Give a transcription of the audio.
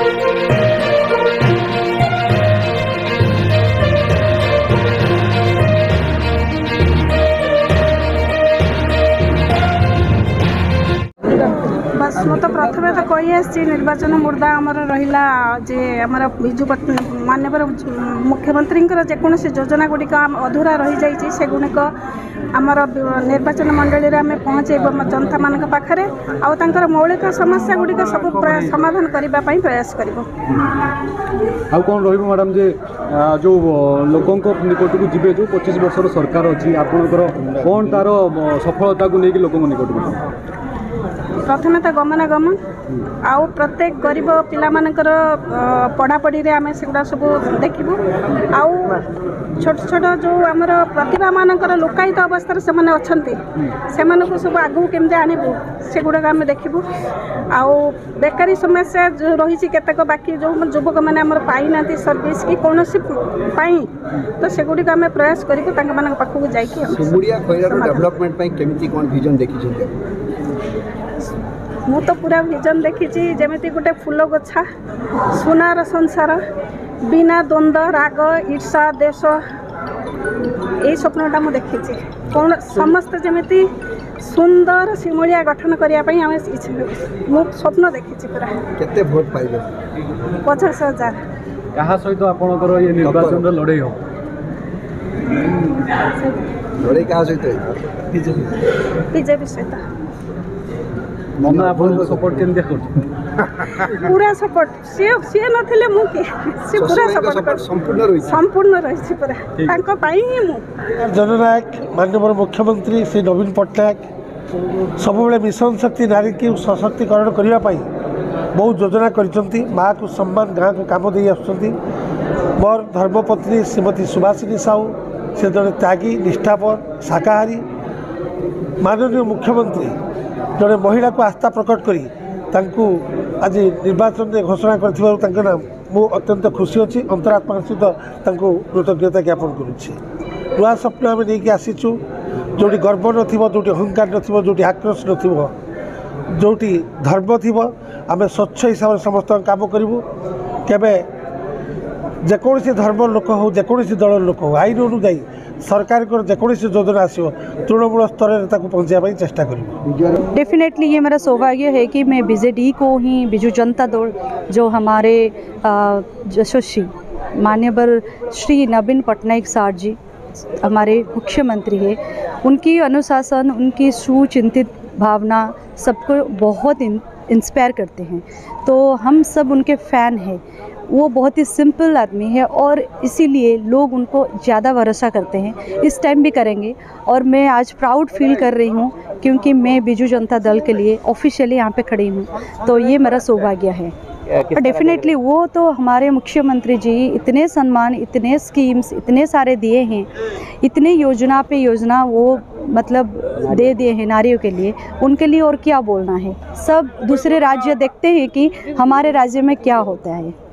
Thank you. ମୁଁ ତ ପ୍ରଥମେ ତ କହିଆସିଛି ନିର୍ବାଚନ ମୁଦ୍ଦା ଆମର ରହିଲା ଯେ ଆମର ବିଜୁ ମାନ୍ୟବର ମୁଖ୍ୟମନ୍ତ୍ରୀଙ୍କର ଯେକୌଣସି ଯୋଜନା ଗୁଡ଼ିକ ଅଧୁରା ରହିଯାଇଛି ସେଗୁଡ଼ିକ ଆମର ନିର୍ବାଚନ ମଣ୍ଡଳୀରେ ଆମେ ପହଞ୍ଚାଇବୁ ଜନତାମାନଙ୍କ ପାଖରେ ଆଉ ତାଙ୍କର ମୌଳିକ ସମସ୍ୟା ଗୁଡ଼ିକ ସବୁ ସମାଧାନ କରିବା ପାଇଁ ପ୍ରୟାସ କରିବ ଆଉ କ'ଣ ରହିବ ମ୍ୟାଡ଼ାମ୍ ଯେ ଯେଉଁ ଲୋକଙ୍କ ନିକଟକୁ ଯିବେ ଯେଉଁ ପଚିଶ ବର୍ଷର ସରକାର ଅଛି ଆପଣଙ୍କର କ'ଣ ତାର ସଫଳତାକୁ ନେଇକି ଲୋକଙ୍କ ନିକଟକୁ ପ୍ରଥମେ ତ ଗମନାଗମନ ଆଉ ପ୍ରତ୍ୟେକ ଗରିବ ପିଲାମାନଙ୍କର ପଢ଼ାପଢ଼ିରେ ଆମେ ସେଗୁଡ଼ା ସବୁ ଦେଖିବୁ ଆଉ ଛୋଟ ଛୋଟ ଯେଉଁ ଆମର ପ୍ରତିଭାମାନଙ୍କର ଲୁକାୟିତ ଅବସ୍ଥାରେ ସେମାନେ ଅଛନ୍ତି ସେମାନଙ୍କୁ ସବୁ ଆଗକୁ କେମିତି ଆଣିବୁ ସେଗୁଡ଼ାକ ଆମେ ଦେଖିବୁ ଆଉ ବେକାରୀ ସମସ୍ୟା ଯେଉଁ ରହିଛି କେତେକ ବାକି ଯେଉଁ ଯୁବକମାନେ ଆମର ପାଇନାହାନ୍ତି ସର୍ଭିସ୍ କି କୌଣସି ପାଇଁ ତ ସେଗୁଡ଼ିକ ଆମେ ପ୍ରୟାସ କରିବୁ ତାଙ୍କମାନଙ୍କ ପାଖକୁ ଯାଇକି କେମିତି କ'ଣ ଭିଜନ ଦେଖିଛନ୍ତି ମୁଁ ତ ପୁରା ଭିଜନ୍ ଦେଖିଛି ଯେମିତି ଗୋଟେ ଫୁଲ ଗଛା ସୁନାର ସଂସାର ବିନା ଦ୍ୱନ୍ଦ୍ୱ ରାଗ ଈର୍ଷା ଦେଶ ଏଇ ସ୍ୱପ୍ନଟା ମୁଁ ଦେଖିଛି କ'ଣ ସମସ୍ତେ ଯେମିତି ସୁନ୍ଦର ଶିମୁଳିଆ ଗଠନ କରିବା ପାଇଁ ଆମେ ମୁଁ ସ୍ୱପ୍ନ ଦେଖିଛି ପୁରା କେତେ ଭୋଟ ପାଇବେ ପଚାଶ ହଜାର କାହା ସହିତ ଆପଣଙ୍କର ଏ ନିର୍ବାଚନରେ ଲଢ଼େଇ ହେବ ଲଢ଼େଇ କାହା ସହିତ ବିଜେପି ସହିତ जननायक मुख्यमंत्री श्री नवीन पट्टनायक सबै मिशन शक्ति नारी सशक्तिकरण बहुत जोजना गरिमान गाँको काम चाहिँ मोर धर्मपत्नी श्रीमती सुभासिन साहु त्यागी निष्ठापर शाकाहारी माननीय मुख्यमंत्री ଜଣେ ମହିଳାକୁ ଆସ୍ଥା ପ୍ରକଟ କରି ତାଙ୍କୁ ଆଜି ନିର୍ବାଚନରେ ଘୋଷଣା କରିଥିବାରୁ ତାଙ୍କ ନାଁ ମୁଁ ଅତ୍ୟନ୍ତ ଖୁସି ଅଛି ଅନ୍ତରାତ୍ମାଙ୍କ ସହିତ ତାଙ୍କୁ କୃତଜ୍ଞତା ଜ୍ଞାପନ କରୁଛି ନୂଆ ସ୍ୱପ୍ନ ଆମେ ନେଇକି ଆସିଛୁ ଯେଉଁଠି ଗର୍ବ ନଥିବ ଯେଉଁଠି ଅହଙ୍କାର ନଥିବ ଯେଉଁଠି ଆକ୍ରୋଶ ନଥିବ ଯେଉଁଠି ଧର୍ମ ଥିବ ଆମେ ସ୍ୱଚ୍ଛ ହିସାବରେ ସମସ୍ତଙ୍କ କାମ କରିବୁ କେବେ ଯେକୌଣସି ଧର୍ମର ଲୋକ ହେଉ ଯେକୌଣସି ଦଳର ଲୋକ ହେଉ ଆଇନ ଅନୁଯାୟୀ सरकार ଯେକୌଣସି ଯୋଜନା ଆସିବ ତୃଣମୂଳ ସ୍ତରରେ ତାକୁ ପହଞ୍ଚିବା ପାଇଁ ଚେଷ୍ଟା डेफिनेटली ये मेरा सौभाग्य है कि मैं बीजेडी को ही बिजू जनता दल जो हमारे यशस्वी मान्यवर श्री नवीन पटनायक सार जी हमारे मुख्यमंत्री है उनकी अनुशासन उनकी सुचिंतित भावना सबको बहुत इंस्पायर करते हैं तो हम सब उनके फ़ैन हैं वो बहुत ही सिंपल आदमी है और इसीलिए लोग उनको ज़्यादा भरोसा करते हैं इस टाइम भी करेंगे और मैं आज प्राउड फील कर रही हूँ क्योंकि मैं बीजू जनता दल के लिए ऑफिशियली यहाँ पे खड़ी हूँ तो ये मेरा सौभाग्य है डेफिनेटली वो तो हमारे मुख्यमंत्री जी इतने सम्मान इतने स्कीम्स इतने सारे दिए हैं इतने योजना पे योजना वो मतलब दे दिए हैं नारियों के लिए उनके लिए और क्या बोलना है सब दूसरे राज्य देखते हैं कि हमारे राज्य में क्या होता है